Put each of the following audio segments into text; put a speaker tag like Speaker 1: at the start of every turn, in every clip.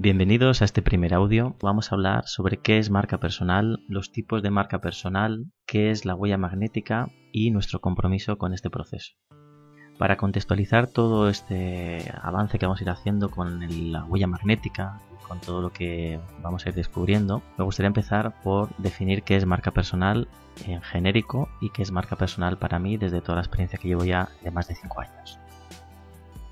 Speaker 1: Bienvenidos a este primer audio. Vamos a hablar sobre qué es marca personal, los tipos de marca personal, qué es la huella magnética y nuestro compromiso con este proceso. Para contextualizar todo este avance que vamos a ir haciendo con la huella magnética, con todo lo que vamos a ir descubriendo, me gustaría empezar por definir qué es marca personal en genérico y qué es marca personal para mí desde toda la experiencia que llevo ya de más de 5 años.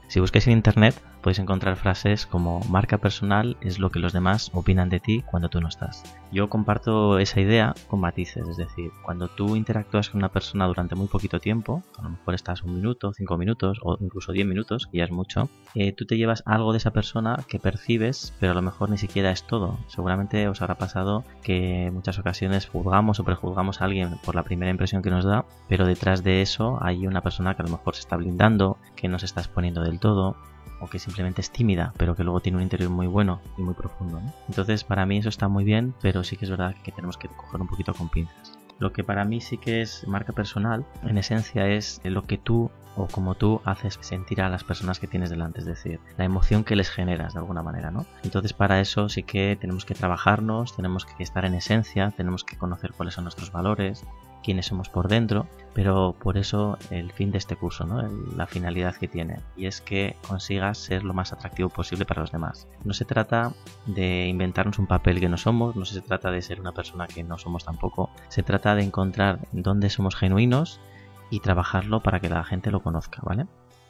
Speaker 1: Si busquéis en internet podéis encontrar frases como marca personal es lo que los demás opinan de ti cuando tú no estás. Yo comparto esa idea con matices, es decir, cuando tú interactúas con una persona durante muy poquito tiempo, a lo mejor estás un minuto, cinco minutos o incluso diez minutos, que ya es mucho, eh, tú te llevas algo de esa persona que percibes, pero a lo mejor ni siquiera es todo. Seguramente os habrá pasado que en muchas ocasiones juzgamos o prejuzgamos a alguien por la primera impresión que nos da, pero detrás de eso hay una persona que a lo mejor se está blindando, que no se está exponiendo del todo, o que simplemente es tímida, pero que luego tiene un interior muy bueno y muy profundo. Entonces, para mí eso está muy bien, pero sí que es verdad que tenemos que coger un poquito con pinzas. Lo que para mí sí que es marca personal, en esencia, es lo que tú o como tú haces sentir a las personas que tienes delante, es decir, la emoción que les generas de alguna manera, ¿no? Entonces para eso sí que tenemos que trabajarnos, tenemos que estar en esencia, tenemos que conocer cuáles son nuestros valores, quiénes somos por dentro, pero por eso el fin de este curso, ¿no? la finalidad que tiene, y es que consigas ser lo más atractivo posible para los demás. No se trata de inventarnos un papel que no somos, no se trata de ser una persona que no somos tampoco, se trata de encontrar dónde somos genuinos y trabajarlo para que la gente lo conozca, ¿vale?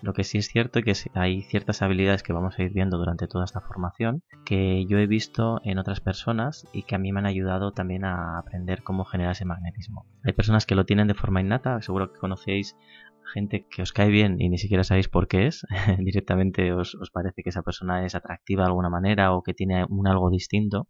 Speaker 1: Lo que sí es cierto es que hay ciertas habilidades que vamos a ir viendo durante toda esta formación que yo he visto en otras personas y que a mí me han ayudado también a aprender cómo generar ese magnetismo. Hay personas que lo tienen de forma innata, seguro que conocéis gente que os cae bien y ni siquiera sabéis por qué es, directamente os, os, parece que esa persona es atractiva de alguna manera o que tiene un algo distinto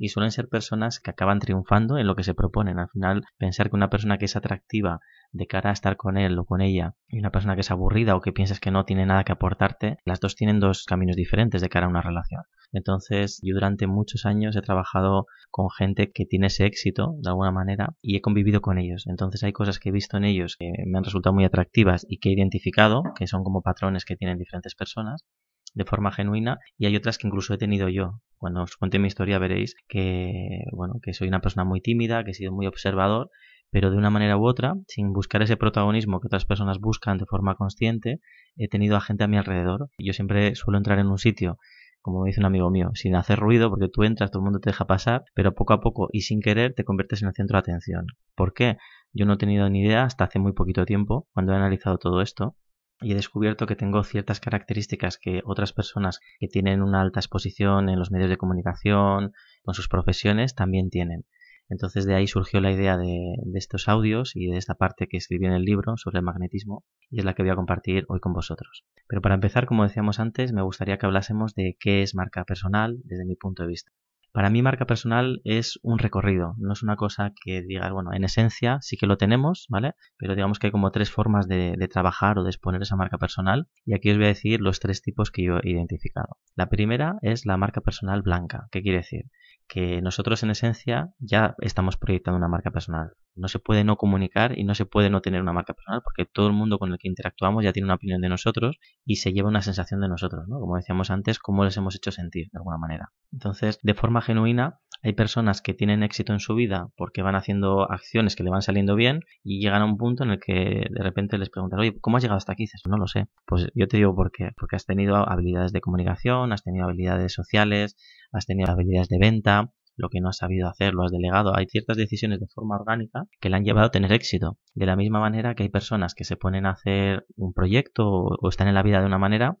Speaker 1: y suelen ser personas que acaban triunfando en lo que se proponen. Al final, pensar que una persona que es atractiva de cara a estar con él o con ella y una persona que es aburrida o que piensas que no tiene nada que aportarte, las dos tienen dos caminos diferentes de cara a una relación. Entonces, yo durante muchos años he trabajado con gente que tiene ese éxito de alguna manera y he convivido con ellos. Entonces, hay cosas que he visto en ellos que me han resultado muy atractivas y que he identificado, que son como patrones que tienen diferentes personas de forma genuina y hay otras que incluso he tenido yo. Cuando os cuente mi historia veréis que, bueno, que soy una persona muy tímida, que he sido muy observador, pero de una manera u otra, sin buscar ese protagonismo que otras personas buscan de forma consciente, he tenido a gente a mi alrededor. Yo siempre suelo entrar en un sitio como dice un amigo mío, sin hacer ruido, porque tú entras, todo el mundo te deja pasar, pero poco a poco y sin querer te conviertes en el centro de atención. ¿Por qué? Yo no he tenido ni idea hasta hace muy poquito tiempo, cuando he analizado todo esto, y he descubierto que tengo ciertas características que otras personas que tienen una alta exposición en los medios de comunicación, con sus profesiones, también tienen. Entonces de ahí surgió la idea de, estos audios y de esta parte que escribí en el libro sobre el magnetismo y es la que voy a compartir hoy con vosotros. Pero para empezar, como decíamos antes, me gustaría que hablásemos de qué es marca personal desde mi punto de vista. Para mí marca personal es un recorrido, no es una cosa que diga, bueno, en esencia sí que lo tenemos, ¿vale? Pero digamos que hay como tres formas de, de, trabajar o de exponer esa marca personal y aquí os voy a decir los tres tipos que yo he identificado. La primera es la marca personal blanca. ¿Qué quiere decir? Que nosotros en esencia ya estamos proyectando una marca personal. No se puede no comunicar y no se puede no tener una marca personal porque todo el mundo con el que interactuamos ya tiene una opinión de nosotros y se lleva una sensación de nosotros, ¿no? Como decíamos antes, cómo les hemos hecho sentir de alguna manera. Entonces, de forma genuina, hay personas que tienen éxito en su vida porque van haciendo acciones que le van saliendo bien y llegan a un punto en el que de repente les preguntan, oye, ¿cómo has llegado hasta aquí? no lo sé. Pues yo te digo por qué. Porque has tenido habilidades de comunicación, has tenido habilidades sociales, has tenido habilidades de venta, lo que no has sabido hacer lo has delegado. Hay ciertas decisiones de forma orgánica que le han llevado a tener éxito. De la misma manera que hay personas que se ponen a hacer un proyecto o, están en la vida de una manera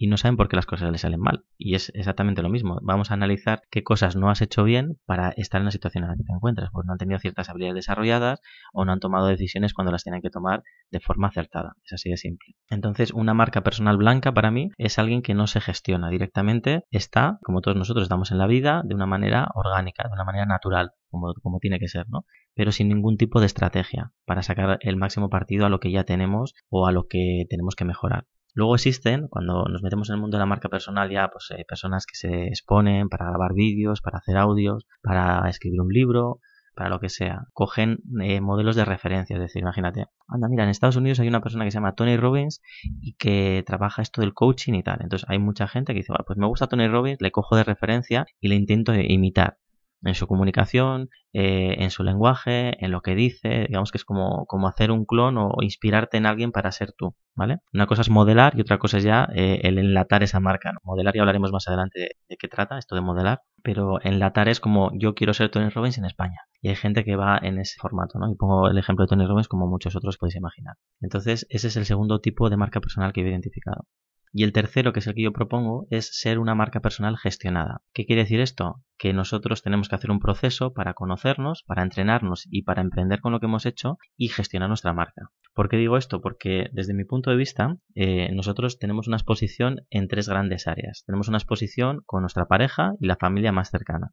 Speaker 1: y no saben por qué las cosas les salen mal. Y es exactamente lo mismo. Vamos a analizar qué cosas no has hecho bien para estar en la situación en la que te encuentras. Pues no han tenido ciertas habilidades desarrolladas o no han tomado decisiones cuando las tienen que tomar de forma acertada. Es así de simple. Entonces, una marca personal blanca para mí es alguien que no se gestiona directamente, está, como todos nosotros estamos en la vida, de una manera orgánica, de una manera natural. Como, como, tiene que ser, ¿no? Pero sin ningún tipo de estrategia para sacar el máximo partido a lo que ya tenemos o a lo que tenemos que mejorar. Luego existen, cuando nos metemos en el mundo de la marca personal, ya pues eh, personas que se exponen para grabar vídeos, para hacer audios, para escribir un libro, para lo que sea, cogen eh, modelos de referencia. Es decir, imagínate, anda, mira, en Estados Unidos hay una persona que se llama Tony Robbins y que trabaja esto del coaching y tal. Entonces hay mucha gente que dice, pues me gusta Tony Robbins, le cojo de referencia y le intento imitar en su comunicación, eh, en su lenguaje, en lo que dice, digamos que es como, como hacer un clon o inspirarte en alguien para ser tú, ¿vale? Una cosa es modelar y otra cosa es ya eh, el enlatar esa marca. Modelar ya hablaremos más adelante de, qué trata esto de modelar, pero enlatar es como yo quiero ser Tony Robbins en España. Y hay gente que va en ese formato, ¿no? Y pongo el ejemplo de Tony Robbins como muchos otros podéis imaginar. Entonces, ese es el segundo tipo de marca personal que he identificado. Y el tercero, que es el que yo propongo, es ser una marca personal gestionada. ¿Qué quiere decir esto? Que nosotros tenemos que hacer un proceso para conocernos, para entrenarnos y para emprender con lo que hemos hecho y gestionar nuestra marca. ¿Por qué digo esto? Porque desde mi punto de vista, eh, nosotros tenemos una exposición en tres grandes áreas. Tenemos una exposición con nuestra pareja y la familia más cercana.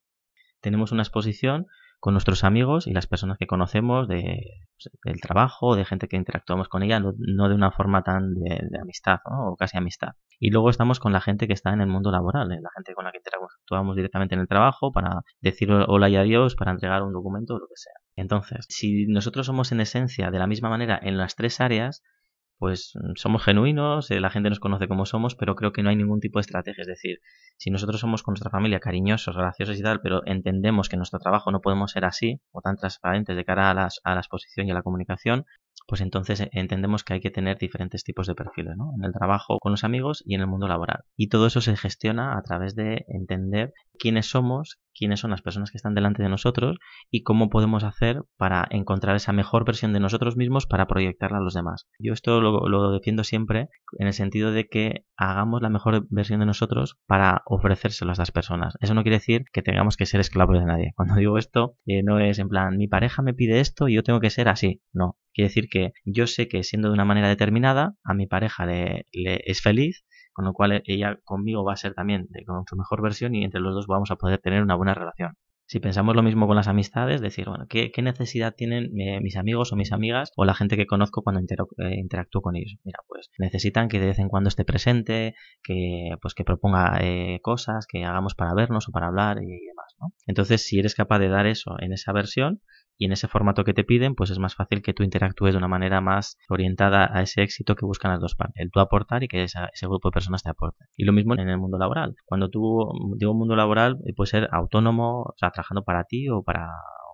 Speaker 1: Tenemos una exposición con nuestros amigos y las personas que conocemos de, pues, del trabajo, de gente que interactuamos con ella, no, de una forma tan de, amistad o casi amistad. Y luego estamos con la gente que está en el mundo laboral, ¿eh? la gente con la que interactuamos directamente en el trabajo para decir hola y adiós, para entregar un documento o lo que sea. Entonces, si nosotros somos en esencia de la misma manera en las tres áreas, pues mm, somos genuinos, eh, la gente nos conoce como somos, pero creo que no hay ningún tipo de estrategia. Es decir, si nosotros somos con nuestra familia cariñosos, graciosos y tal, pero entendemos que nuestro trabajo no podemos ser así o tan transparentes de cara a, las, a la exposición y a la comunicación, pues entonces eh, entendemos que hay que tener diferentes tipos de perfiles, ¿no? En el trabajo con los amigos y en el mundo laboral. Y todo eso se gestiona a través de entender quiénes somos, quiénes son las personas que están delante de nosotros y cómo podemos hacer para encontrar esa mejor versión de nosotros mismos para proyectarla a los demás. Yo esto lo, defiendo siempre en el sentido de que hagamos la mejor versión de nosotros para ofrecérselo a las personas. Eso no quiere decir que tengamos que ser esclavos de nadie. Cuando digo esto, eh, no es en plan, mi pareja me pide esto y yo tengo que ser así. No, Quiere decir que yo sé que siendo de una manera determinada, a mi pareja le, es feliz, con lo cual ella conmigo va a ser también con su mejor versión y entre los dos vamos a poder tener una buena relación. Si pensamos lo mismo con las amistades, decir, bueno, ¿qué, necesidad tienen eh, mis amigos o mis amigas o la gente que conozco cuando eh, interactúo con ellos? Mira, pues necesitan que de vez en cuando esté presente, que pues que proponga eh, cosas, que hagamos para vernos o para hablar y demás, ¿no? Entonces, si eres capaz de dar eso en esa versión, y en ese formato que te piden, pues es más fácil que tú interactúes de una manera más orientada a ese éxito que buscan las dos partes. El tú aportar y que ese grupo de personas te aporte. Y lo mismo en el mundo laboral. Cuando tú, digo mundo laboral, eh, puede ser autónomo, o sea, trabajando para ti o para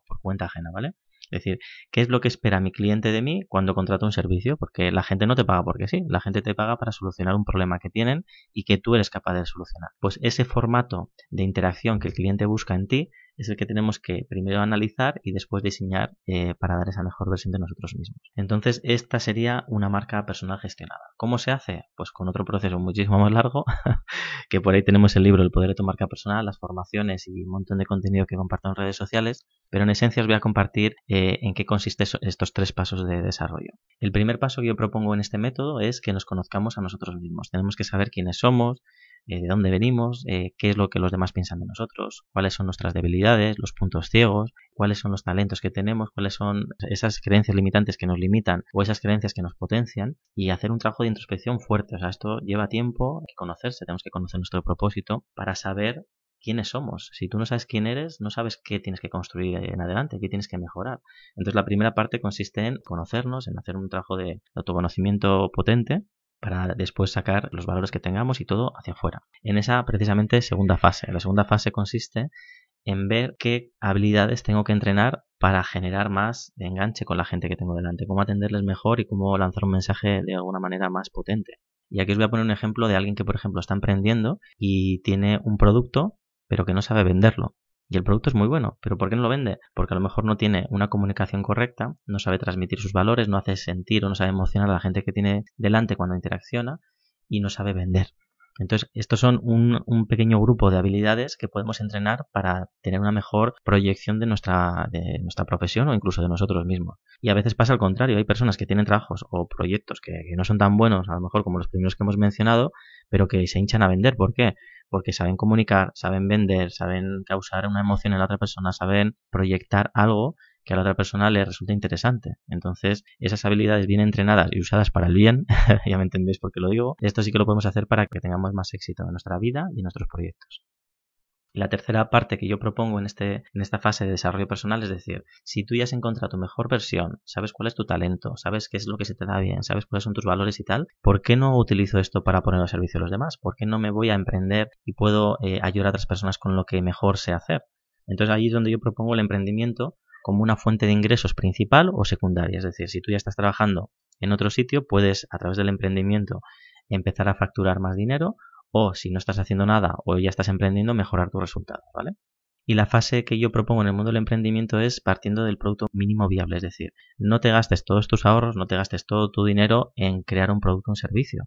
Speaker 1: por cuenta ajena, ¿vale? Es decir, ¿qué es lo que espera mi cliente de mí cuando contrata un servicio? Porque la gente no te paga porque sí, la gente te paga para solucionar un problema que tienen y que tú eres capaz de solucionar. Pues ese formato de interacción que el cliente busca en ti es el que tenemos que primero analizar y después diseñar eh, para dar esa mejor versión de nosotros mismos. Entonces, esta sería una marca personal gestionada. ¿Cómo se hace? Pues con otro proceso muchísimo más largo, que por ahí tenemos el libro El poder de tu marca personal, las formaciones y un montón de contenido que comparto en redes sociales, pero en esencia os voy a compartir eh, en qué consisten estos tres pasos de desarrollo. El primer paso que yo propongo en este método es que nos conozcamos a nosotros mismos. Tenemos que saber quiénes somos, eh, de dónde venimos, eh, qué es lo que los demás piensan de nosotros, cuáles son nuestras debilidades, los puntos ciegos, cuáles son los talentos que tenemos, cuáles son esas creencias limitantes que nos limitan o esas creencias que nos potencian y hacer un trabajo de introspección fuerte. O sea, esto lleva tiempo, hay que conocerse, tenemos que conocer nuestro propósito para saber quiénes somos. Si tú no sabes quién eres, no sabes qué tienes que construir en adelante, qué tienes que mejorar. Entonces la primera parte consiste en conocernos, en hacer un trabajo de autoconocimiento potente para después sacar los valores que tengamos y todo hacia afuera. En esa precisamente segunda fase. La segunda fase consiste en ver qué habilidades tengo que entrenar para generar más enganche con la gente que tengo delante, cómo atenderles mejor y cómo lanzar un mensaje de alguna manera más potente. Y aquí os voy a poner un ejemplo de alguien que, por ejemplo, está emprendiendo y tiene un producto, pero que no sabe venderlo. Y el producto es muy bueno, pero ¿por qué no lo vende? Porque a lo mejor no tiene una comunicación correcta, no sabe transmitir sus valores, no hace sentir o no sabe emocionar a la gente que tiene delante cuando interacciona y no sabe vender. Entonces, estos son un, pequeño grupo de habilidades que podemos entrenar para tener una mejor proyección de nuestra, de nuestra profesión o incluso de nosotros mismos. Y a veces pasa al contrario, hay personas que tienen trabajos o proyectos que, que no son tan buenos, a lo mejor como los primeros que hemos mencionado, pero que se hinchan a vender. ¿Por qué? porque saben comunicar, saben vender, saben causar una emoción en la otra persona, saben proyectar algo que a la otra persona le resulta interesante. Entonces, esas habilidades bien entrenadas y usadas para el bien, ya me entendéis por qué lo digo, esto sí que lo podemos hacer para que tengamos más éxito en nuestra vida y en nuestros proyectos. Y la tercera parte que yo propongo en, este, en esta fase de desarrollo personal es decir, si tú ya has encontrado tu mejor versión, sabes cuál es tu talento, sabes qué es lo que se te da bien, sabes cuáles son tus valores y tal, ¿por qué no utilizo esto para poner al servicio de los demás? ¿Por qué no me voy a emprender y puedo eh, ayudar a otras personas con lo que mejor sé hacer? Entonces ahí es donde yo propongo el emprendimiento como una fuente de ingresos principal o secundaria. Es decir, si tú ya estás trabajando en otro sitio, puedes a través del emprendimiento empezar a facturar más dinero o si no estás haciendo nada o ya estás emprendiendo, mejorar tus resultados, ¿vale? Y la fase que yo propongo en el mundo del emprendimiento es partiendo del producto mínimo viable, es decir, no te gastes todos tus ahorros, no te gastes todo tu dinero en crear un producto o un servicio.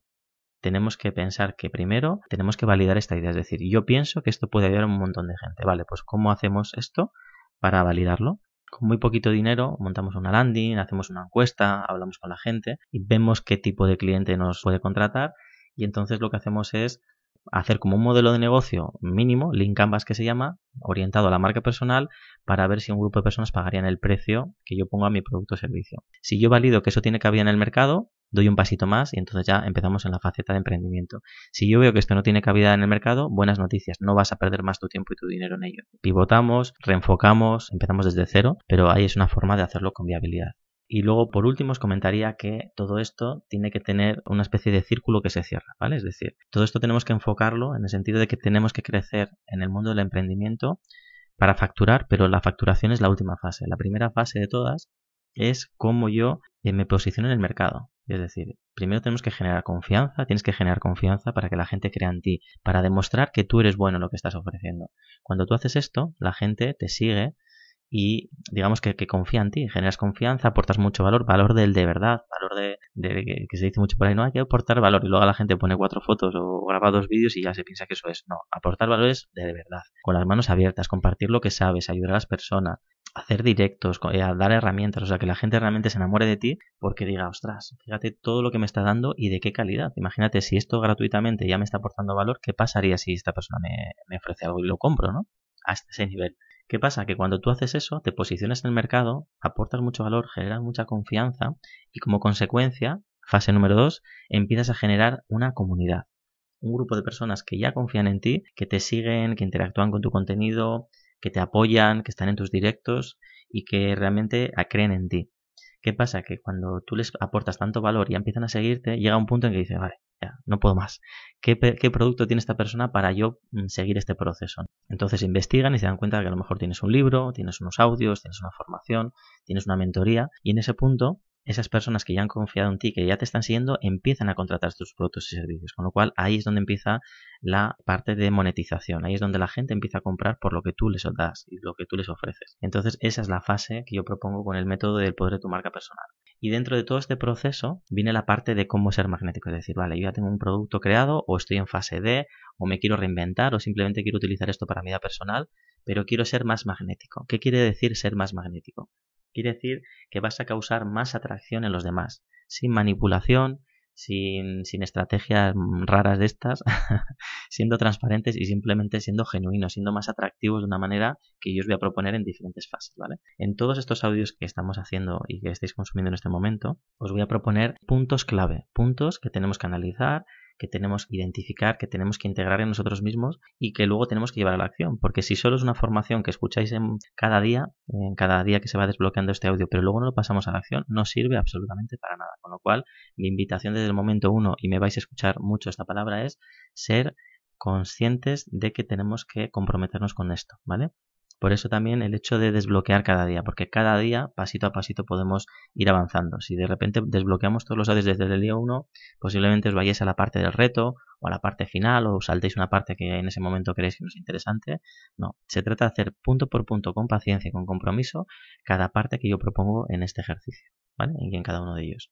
Speaker 1: Tenemos que pensar que primero tenemos que validar esta idea, es decir, yo pienso que esto puede ayudar a un montón de gente, ¿vale? Pues ¿cómo hacemos esto para validarlo? Con muy poquito dinero montamos una landing, hacemos una encuesta, hablamos con la gente y vemos qué tipo de cliente nos puede contratar y entonces lo que hacemos es hacer como un modelo de negocio mínimo, Link Canvas que se llama, orientado a la marca personal para ver si un grupo de personas pagarían el precio que yo pongo a mi producto o servicio. Si yo valido que eso tiene cabida en el mercado, doy un pasito más y entonces ya empezamos en la faceta de emprendimiento. Si yo veo que esto no tiene cabida en el mercado, buenas noticias, no vas a perder más tu tiempo y tu dinero en ello. Pivotamos, reenfocamos, empezamos desde cero, pero ahí es una forma de hacerlo con viabilidad. Y luego, por último, os comentaría que todo esto tiene que tener una especie de círculo que se cierra, ¿vale? Es decir, todo esto tenemos que enfocarlo en el sentido de que tenemos que crecer en el mundo del emprendimiento para facturar, pero la facturación es la última fase. La primera fase de todas es cómo yo eh, me posiciono en el mercado. Es decir, primero tenemos que generar confianza, tienes que generar confianza para que la gente crea en ti, para demostrar que tú eres bueno en lo que estás ofreciendo. Cuando tú haces esto, la gente te sigue y digamos que, confía en ti, generas confianza, aportas mucho valor, valor del de verdad, valor de, que, se dice mucho por ahí, no hay que aportar valor y luego la gente pone cuatro fotos o graba dos vídeos y ya se piensa que eso es. No, aportar valor es de, verdad, con las manos abiertas, compartir lo que sabes, ayudar a las personas, hacer directos, eh, dar herramientas, o sea, que la gente realmente se enamore de ti porque diga, ostras, fíjate todo lo que me está dando y de qué calidad. Imagínate, si esto gratuitamente ya me está aportando valor, ¿qué pasaría si esta persona me, me ofrece algo y lo compro, ¿no? Hasta ese nivel. ¿Qué pasa? Que cuando tú haces eso, te posicionas en el mercado, aportas mucho valor, generas mucha confianza y como consecuencia, fase número dos, empiezas a generar una comunidad. Un grupo de personas que ya confían en ti, que te siguen, que interactúan con tu contenido, que te apoyan, que están en tus directos y que realmente creen en ti. ¿Qué pasa? Que cuando tú les aportas tanto valor y empiezan a seguirte, llega un punto en que dices, vale, ya, no puedo más. ¿Qué, ¿Qué, producto tiene esta persona para yo mm, seguir este proceso? Entonces investigan y se dan cuenta que a lo mejor tienes un libro, tienes unos audios, tienes una formación, tienes una mentoría y en ese punto esas personas que ya han confiado en ti, que ya te están siguiendo, empiezan a contratar tus productos y servicios. Con lo cual ahí es donde empieza la parte de monetización. Ahí es donde la gente empieza a comprar por lo que tú les das y lo que tú les ofreces. Entonces esa es la fase que yo propongo con el método del poder de tu marca personal. Y dentro de todo este proceso viene la parte de cómo ser magnético. Es decir, vale, yo ya tengo un producto creado o estoy en fase D o me quiero reinventar o simplemente quiero utilizar esto para mi vida personal, pero quiero ser más magnético. ¿Qué quiere decir ser más magnético? Quiere decir que vas a causar más atracción en los demás, sin manipulación, sin, sin estrategias raras de estas, siendo transparentes y simplemente siendo genuinos, siendo más atractivos de una manera que yo os voy a proponer en diferentes fases, ¿vale? En todos estos audios que estamos haciendo y que estáis consumiendo en este momento, os voy a proponer puntos clave, puntos que tenemos que analizar, que tenemos que identificar, que tenemos que integrar en nosotros mismos y que luego tenemos que llevar a la acción. Porque si solo es una formación que escucháis en cada día, en cada día que se va desbloqueando este audio, pero luego no lo pasamos a la acción, no sirve absolutamente para nada. Con lo cual, mi invitación desde el momento uno, y me vais a escuchar mucho esta palabra, es ser conscientes de que tenemos que comprometernos con esto, ¿vale? Por eso también el hecho de desbloquear cada día, porque cada día, pasito a pasito, podemos ir avanzando. Si de repente desbloqueamos todos los audios desde el día 1, posiblemente os vayáis a la parte del reto o a la parte final o saltéis una parte que en ese momento creéis que no es interesante. No, se trata de hacer punto por punto, con paciencia y con compromiso, cada parte que yo propongo en este ejercicio, ¿vale? Y en cada uno de ellos.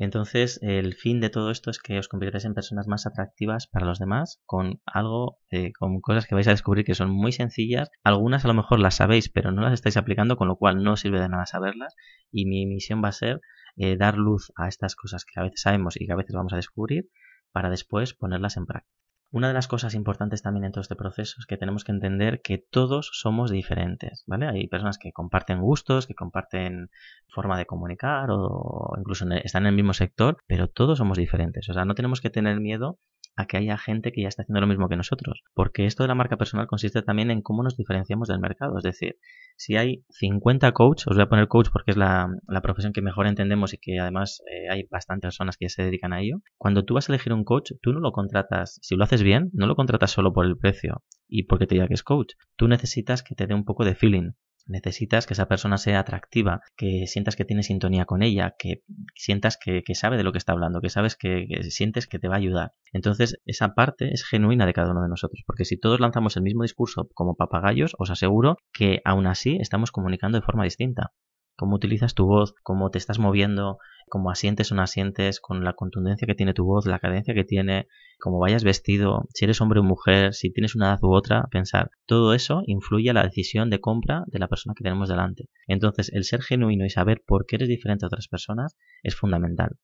Speaker 1: Entonces, el fin de todo esto es que os convirtáis en personas más atractivas para los demás con algo, eh, con cosas que vais a descubrir que son muy sencillas. Algunas a lo mejor las sabéis, pero no las estáis aplicando, con lo cual no sirve de nada saberlas. Y mi misión va a ser eh, dar luz a estas cosas que a veces sabemos y que a veces vamos a descubrir para después ponerlas en práctica. Una de las cosas importantes también en todo este proceso es que tenemos que entender que todos somos diferentes, ¿vale? Hay personas que comparten gustos, que comparten forma de comunicar o incluso están en el mismo sector, pero todos somos diferentes. O sea, no tenemos que tener miedo a que haya gente que ya está haciendo lo mismo que nosotros. Porque esto de la marca personal consiste también en cómo nos diferenciamos del mercado. Es decir, si hay 50 coaches, os voy a poner coach porque es la, profesión que mejor entendemos y que además eh, hay bastantes personas que se dedican a ello. Cuando tú vas a elegir un coach, tú no lo contratas, si lo haces bien, no lo contratas solo por el precio y porque te diga que es coach. Tú necesitas que te dé un poco de feeling, Necesitas que esa persona sea atractiva, que sientas que tiene sintonía con ella, que sientas que, sabe de lo que está hablando, que sabes que, sientes que te va a ayudar. Entonces, esa parte es genuina de cada uno de nosotros, porque si todos lanzamos el mismo discurso como papagayos, os aseguro que aún así estamos comunicando de forma distinta cómo utilizas tu voz, cómo te estás moviendo, cómo asientes o no asientes, con la contundencia que tiene tu voz, la cadencia que tiene, cómo vayas vestido, si eres hombre o mujer, si tienes una edad u otra, pensar. Todo eso influye a la decisión de compra de la persona que tenemos delante. Entonces, el ser genuino y saber por qué eres diferente a otras personas es fundamental.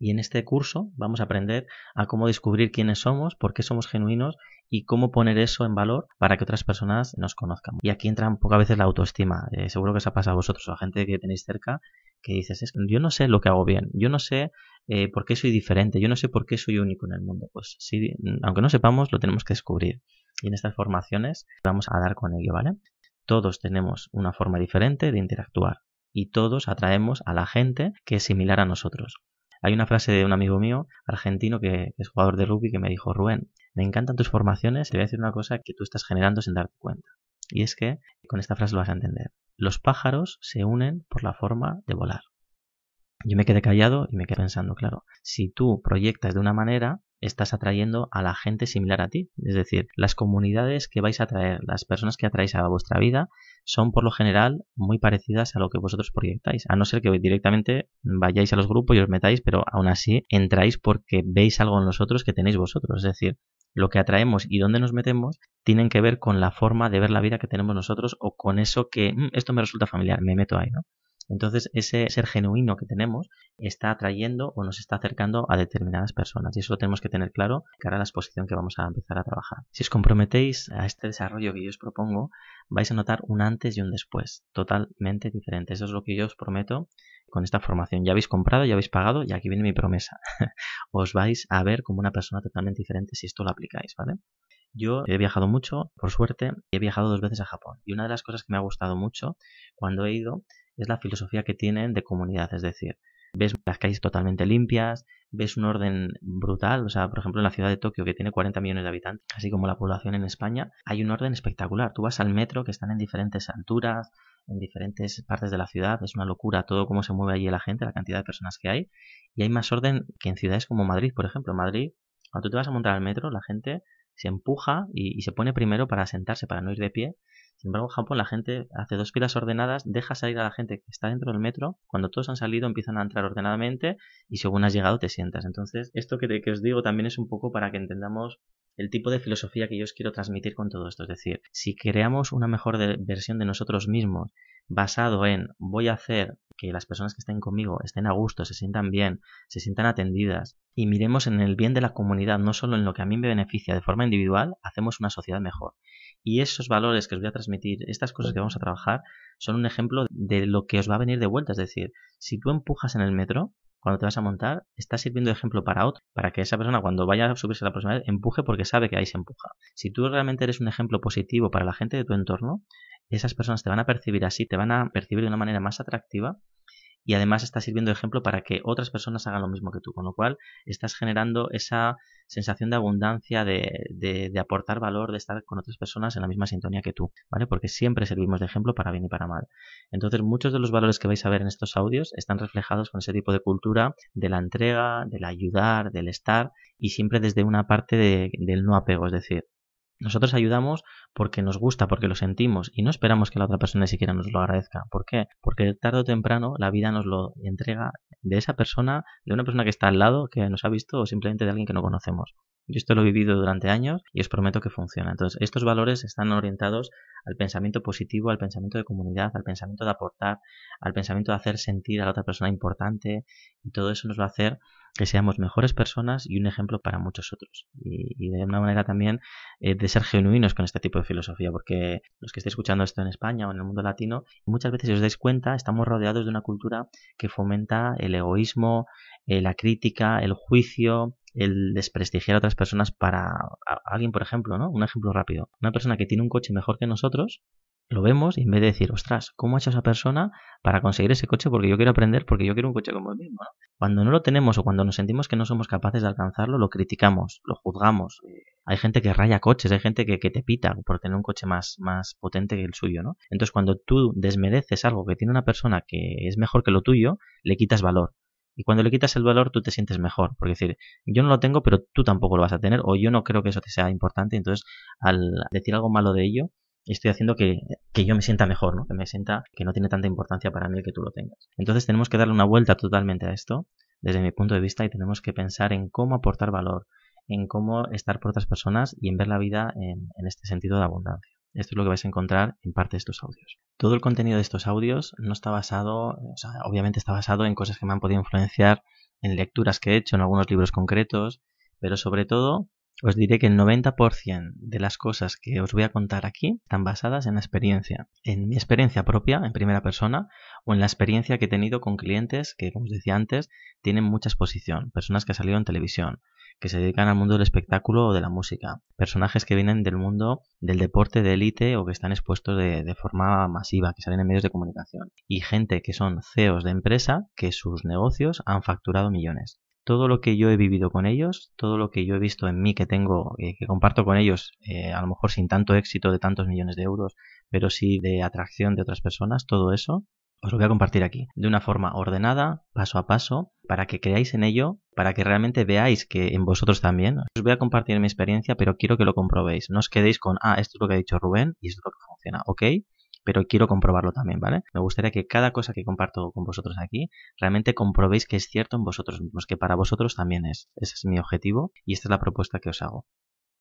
Speaker 1: Y en este curso vamos a aprender a cómo descubrir quiénes somos, por qué somos genuinos y cómo poner eso en valor para que otras personas nos conozcan. Y aquí entra un poco a veces la autoestima. Eh, seguro que os ha pasado a vosotros o a gente que tenéis cerca que dices, es, yo no sé lo que hago bien, yo no sé eh, por qué soy diferente, yo no sé por qué soy único en el mundo. Pues sí, aunque no sepamos, lo tenemos que descubrir. Y en estas formaciones vamos a dar con ello, ¿vale? Todos tenemos una forma diferente de interactuar y todos atraemos a la gente que es similar a nosotros. Hay una frase de un amigo mío, argentino, que es jugador de rugby, que me dijo, Rubén, me encantan tus formaciones, te voy a decir una cosa que tú estás generando sin darte cuenta. Y es que, con esta frase lo vas a entender, los pájaros se unen por la forma de volar. Yo me quedé callado y me quedé pensando, claro, si tú proyectas de una manera, estás atrayendo a la gente similar a ti. Es decir, las comunidades que vais a atraer, las personas que atraéis a vuestra vida, son por lo general muy parecidas a lo que vosotros proyectáis. A no ser que directamente vayáis a los grupos y os metáis, pero aún así entráis porque veis algo en nosotros que tenéis vosotros. Es decir, lo que atraemos y dónde nos metemos tienen que ver con la forma de ver la vida que tenemos nosotros o con eso que mm, esto me resulta familiar, me meto ahí, ¿no? Entonces ese ser genuino que tenemos está atrayendo o nos está acercando a determinadas personas y eso lo tenemos que tener claro cara a la exposición que vamos a empezar a trabajar. Si os comprometéis a este desarrollo que yo os propongo, vais a notar un antes y un después totalmente diferente. Eso es lo que yo os prometo con esta formación. Ya habéis comprado, ya habéis pagado y aquí viene mi promesa. os vais a ver como una persona totalmente diferente si esto lo aplicáis, ¿vale? Yo he viajado mucho, por suerte, he viajado dos veces a Japón. Y una de las cosas que me ha gustado mucho cuando he ido es la filosofía que tienen de comunidad. Es decir, ves las calles totalmente limpias, ves un orden brutal. O sea, por ejemplo, en la ciudad de Tokio, que tiene 40 millones de habitantes, así como la población en España, hay un orden espectacular. Tú vas al metro, que están en diferentes alturas, en diferentes partes de la ciudad. Es una locura todo cómo se mueve allí la gente, la cantidad de personas que hay. Y hay más orden que en ciudades como Madrid, por ejemplo. En Madrid, cuando tú te vas a montar al metro, la gente se empuja y, se pone primero para sentarse, para no ir de pie. Sin embargo, en Japón la gente hace dos filas ordenadas, deja salir a la gente que está dentro del metro. Cuando todos han salido, empiezan a entrar ordenadamente y según has llegado, te sientas. Entonces, esto que, que os digo también es un poco para que entendamos el tipo de filosofía que yo os quiero transmitir con todo esto. Es decir, si creamos una mejor versión de nosotros mismos basado en voy a hacer que las personas que estén conmigo estén a gusto, se sientan bien, se sientan atendidas y miremos en el bien de la comunidad, no solo en lo que a mí me beneficia de forma individual, hacemos una sociedad mejor. Y esos valores que os voy a transmitir, estas cosas que vamos a trabajar, son un ejemplo de lo que os va a venir de vuelta. Es decir, si tú empujas en el metro, cuando te vas a montar, estás sirviendo de ejemplo para otro, para que esa persona cuando vaya a subirse la próxima vez empuje porque sabe que ahí se empuja. Si tú realmente eres un ejemplo positivo para la gente de tu entorno, esas personas te van a percibir así, te van a percibir de una manera más atractiva y además estás sirviendo de ejemplo para que otras personas hagan lo mismo que tú, con lo cual estás generando esa sensación de abundancia, de, de, aportar valor, de estar con otras personas en la misma sintonía que tú, ¿vale? Porque siempre servimos de ejemplo para bien y para mal. Entonces, muchos de los valores que vais a ver en estos audios están reflejados con ese tipo de cultura de la entrega, del ayudar, del estar y siempre desde una parte del no apego, es decir, nosotros ayudamos porque nos gusta, porque lo sentimos y no esperamos que la otra persona ni siquiera nos lo agradezca. ¿Por qué? Porque tarde o temprano la vida nos lo entrega de esa persona, de una persona que está al lado, que nos ha visto o simplemente de alguien que no conocemos. Yo esto lo he vivido durante años y os prometo que funciona. Entonces, estos valores están orientados al pensamiento positivo, al pensamiento de comunidad, al pensamiento de aportar, al pensamiento de hacer sentir a la otra persona importante y todo eso nos va a hacer que seamos mejores personas y un ejemplo para muchos otros. Y, de una manera también eh, de ser genuinos con este tipo de filosofía, porque los que estéis escuchando esto en España o en el mundo latino, muchas veces si os dais cuenta, estamos rodeados de una cultura que fomenta el egoísmo, eh, la crítica, el juicio, el desprestigiar a otras personas para alguien, por ejemplo, ¿no? Un ejemplo rápido. Una persona que tiene un coche mejor que nosotros, lo vemos y en vez de decir, ostras, ¿cómo ha hecho esa persona para conseguir ese coche? Porque yo quiero aprender, porque yo quiero un coche como el mismo. Cuando no lo tenemos o cuando nos sentimos que no somos capaces de alcanzarlo, lo criticamos, lo juzgamos. Hay gente que raya coches, hay gente que, te pita por tener un coche más, más potente que el suyo, ¿no? Entonces cuando tú desmereces algo que tiene una persona que es mejor que lo tuyo, le quitas valor. Y cuando le quitas el valor, tú te sientes mejor. Porque decir, yo no lo tengo, pero tú tampoco lo vas a tener, o yo no creo que eso te sea importante. Entonces, al decir algo malo de ello, estoy haciendo que, yo me sienta mejor, ¿no? Que me sienta que no tiene tanta importancia para mí que tú lo tengas. Entonces tenemos que darle una vuelta totalmente a esto, desde mi punto de vista, y tenemos que pensar en cómo aportar valor, en cómo estar por otras personas y en ver la vida en, en este sentido de abundancia. Esto es lo que vais a encontrar en parte de estos audios. Todo el contenido de estos audios no está basado, o sea, obviamente está basado en cosas que me han podido influenciar en lecturas que he hecho, en algunos libros concretos, pero sobre todo os diré que el 90% de las cosas que os voy a contar aquí están basadas en la experiencia, en mi experiencia propia, en primera persona, o en la experiencia que he tenido con clientes que, como os decía antes, tienen mucha exposición, personas que han salido en televisión, que se dedican al mundo del espectáculo o de la música, personajes que vienen del mundo del deporte de élite o que están expuestos de, forma masiva, que salen en medios de comunicación, y gente que son CEOs de empresa que sus negocios han facturado millones todo lo que yo he vivido con ellos, todo lo que yo he visto en mí que tengo, eh, que comparto con ellos, eh, a lo mejor sin tanto éxito de tantos millones de euros, pero sí de atracción de otras personas, todo eso, os lo voy a compartir aquí, de una forma ordenada, paso a paso, para que creáis en ello, para que realmente veáis que en vosotros también. Os voy a compartir mi experiencia, pero quiero que lo comprobéis. No os quedéis con, ah, esto es lo que ha dicho Rubén y esto es lo que funciona, ¿ok? Pero quiero comprobarlo también, ¿vale? Me gustaría que cada cosa que comparto con vosotros aquí realmente comprobéis que es cierto en vosotros mismos, que para vosotros también es. Ese es mi objetivo y esta es la propuesta que os hago.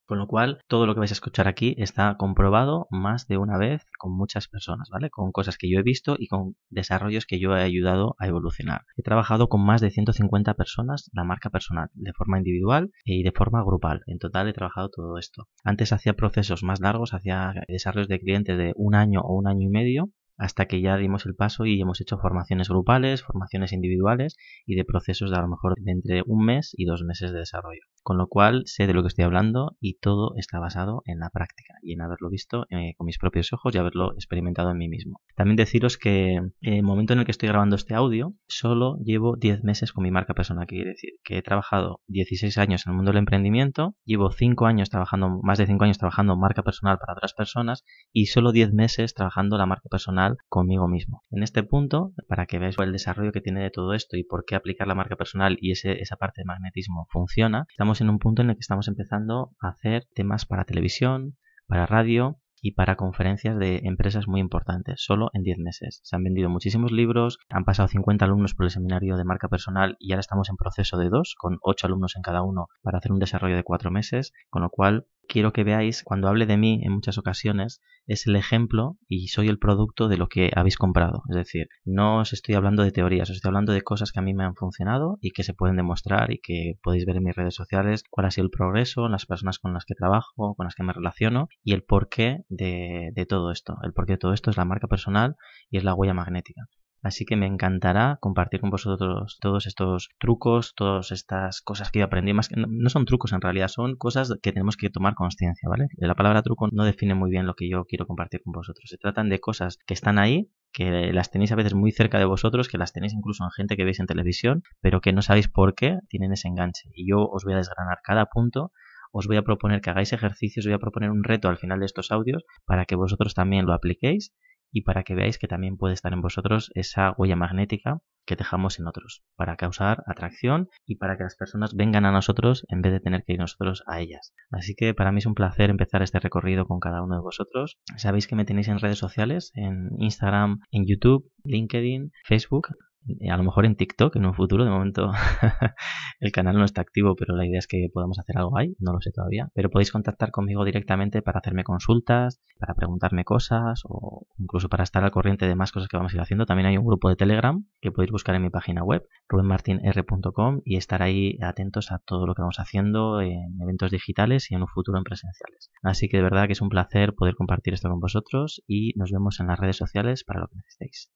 Speaker 1: Con lo cual, todo lo que vais a escuchar aquí está comprobado más de una vez con muchas personas, ¿vale? Con cosas que yo he visto y con desarrollos que yo he ayudado a evolucionar. He trabajado con más de 150 personas la marca personal, de forma individual y de forma grupal. En total he trabajado todo esto. Antes hacía procesos más largos, hacía desarrollos de clientes de un año o un año y medio hasta que ya dimos el paso y hemos hecho formaciones grupales, formaciones individuales y de procesos de a lo mejor de entre un mes y dos meses de desarrollo. Con lo cual sé de lo que estoy hablando y todo está basado en la práctica y en haberlo visto eh, con mis propios ojos y haberlo experimentado en mí mismo. También deciros que en el momento en el que estoy grabando este audio, solo llevo 10 meses con mi marca personal, que quiere decir que he trabajado 16 años en el mundo del emprendimiento, llevo 5 años trabajando, más de 5 años trabajando marca personal para otras personas y solo 10 meses trabajando la marca personal conmigo mismo. En este punto, para que veáis el desarrollo que tiene de todo esto y por qué aplicar la marca personal y esa parte de magnetismo funciona, estamos en un punto en el que estamos empezando a hacer temas para televisión, para radio y para conferencias de empresas muy importantes, solo en 10 meses. Se han vendido muchísimos libros, han pasado 50 alumnos por el seminario de marca personal y ahora estamos en proceso de dos, con 8 alumnos en cada uno para hacer un desarrollo de 4 meses, con lo cual quiero que veáis, cuando hable de mí en muchas ocasiones, es el ejemplo y soy el producto de lo que habéis comprado. Es decir, no os estoy hablando de teorías, os estoy hablando de cosas que a mí me han funcionado y que se pueden demostrar y que podéis ver en mis redes sociales cuál ha sido el progreso, las personas con las que trabajo, con las que me relaciono y el porqué de, de todo esto. El porqué de todo esto es la marca personal y es la huella magnética. Así que me encantará compartir con vosotros todos estos trucos, todas estas cosas que yo aprendí. Más que no, son trucos en realidad, son cosas que tenemos que tomar conciencia, ¿vale? La palabra truco no define muy bien lo que yo quiero compartir con vosotros. Se tratan de cosas que están ahí, que las tenéis a veces muy cerca de vosotros, que las tenéis incluso en gente que veis en televisión, pero que no sabéis por qué tienen ese enganche. Y yo os voy a desgranar cada punto os voy a proponer que hagáis ejercicios, os voy a proponer un reto al final de estos audios para que vosotros también lo apliquéis y para que veáis que también puede estar en vosotros esa huella magnética que dejamos en otros, para causar atracción y para que las personas vengan a nosotros en vez de tener que ir nosotros a ellas. Así que para mí es un placer empezar este recorrido con cada uno de vosotros. Sabéis que me tenéis en redes sociales, en Instagram, en YouTube, LinkedIn, Facebook. Eh, a lo mejor en TikTok en un futuro. De momento el canal no está activo, pero la idea es que podamos hacer algo ahí. No lo sé todavía. Pero podéis contactar conmigo directamente para hacerme consultas, para preguntarme cosas o incluso para estar al corriente de más cosas que vamos a ir haciendo. También hay un grupo de Telegram que podéis buscar en mi página web, rubenmartinr.com y estar ahí atentos a todo lo que vamos haciendo en eventos digitales y en un futuro en presenciales. Así que de verdad que es un placer poder compartir esto con vosotros y nos vemos en las redes sociales para lo que necesitéis.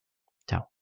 Speaker 1: Chao.